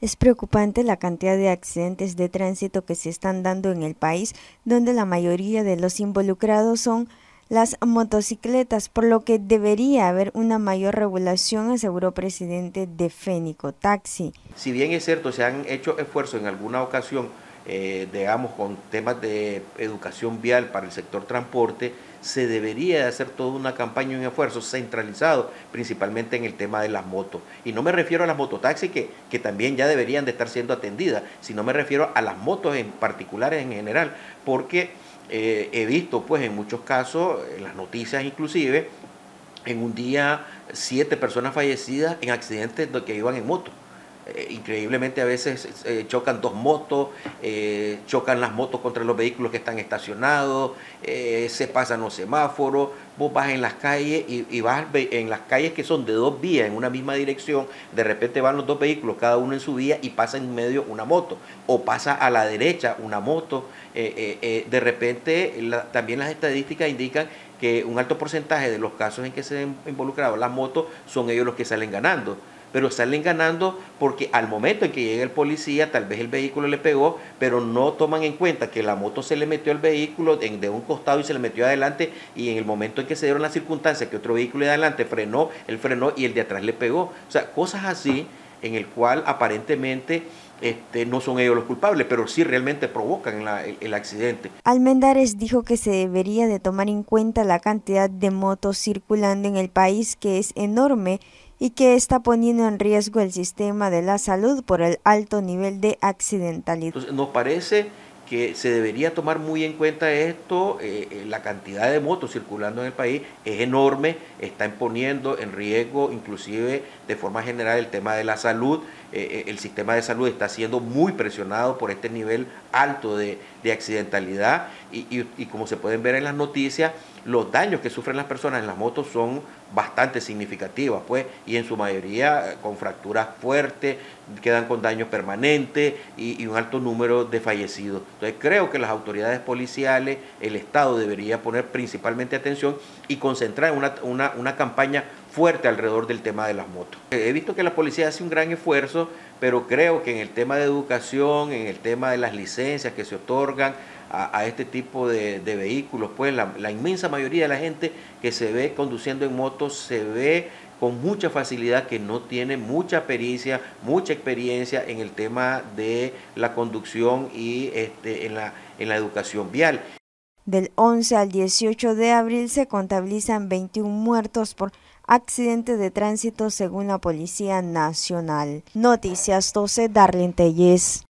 Es preocupante la cantidad de accidentes de tránsito que se están dando en el país, donde la mayoría de los involucrados son las motocicletas, por lo que debería haber una mayor regulación, aseguró presidente de Fénico Taxi. Si bien es cierto, se han hecho esfuerzos en alguna ocasión, eh, digamos, con temas de educación vial para el sector transporte, se debería de hacer toda una campaña y un esfuerzo centralizado, principalmente en el tema de las motos. Y no me refiero a las mototaxis que, que también ya deberían de estar siendo atendidas, sino me refiero a las motos en particulares en general, porque eh, he visto pues en muchos casos, en las noticias inclusive, en un día siete personas fallecidas en accidentes de que iban en moto. Eh, increíblemente a veces eh, chocan dos motos, chocan las motos contra los vehículos que están estacionados, se pasan los semáforos, vos vas en las calles y, vas en las calles que son de dos vías en una misma dirección, de repente van los dos vehículos, cada uno en su vía, y pasa en medio una moto, o pasa a la derecha una moto. Eh, eh, eh, de repente también las estadísticas indican que un alto porcentaje de los casos en que se han involucrado las motos son ellos los que salen ganando pero salen ganando porque al momento en que llega el policía, tal vez el vehículo le pegó, pero no toman en cuenta que la moto se le metió al vehículo de un costado y se le metió adelante y en el momento en que se dieron las circunstancias que otro vehículo de adelante frenó, él frenó y el de atrás le pegó. O sea, cosas así en el cual aparentemente este, no son ellos los culpables, pero sí realmente provocan el, el, accidente. Almendares dijo que se debería de tomar en cuenta la cantidad de motos circulando en el país, que es enorme y que está poniendo en riesgo el sistema de la salud por el alto nivel de accidentalidad. Entonces, nos parece que se debería tomar muy en cuenta esto, eh, eh, la cantidad de motos circulando en el país es enorme, está poniendo en riesgo inclusive de forma general el tema de la salud, eh, el sistema de salud está siendo muy presionado por este nivel alto de, accidentalidad y, y como se pueden ver en las noticias, los daños que sufren las personas en las motos son bastante significativas, pues, y en su mayoría con fracturas fuertes, quedan con daños permanentes y, un alto número de fallecidos. Entonces creo que las autoridades policiales, el Estado debería poner principalmente atención y concentrar una, una, una campaña fuerte alrededor del tema de las motos. He visto que la policía hace un gran esfuerzo, pero creo que en el tema de educación, en el tema de las licencias que se otorgan, a, este tipo de, vehículos. Pues la, inmensa mayoría de la gente que se ve conduciendo en motos se ve con mucha facilidad que no tiene mucha pericia, mucha experiencia en el tema de la conducción y este, en, la, en la educación vial. Del 11 al 18 de abril se contabilizan 21 muertos por accidentes de tránsito según la Policía Nacional. Noticias 12, Darlene Telles.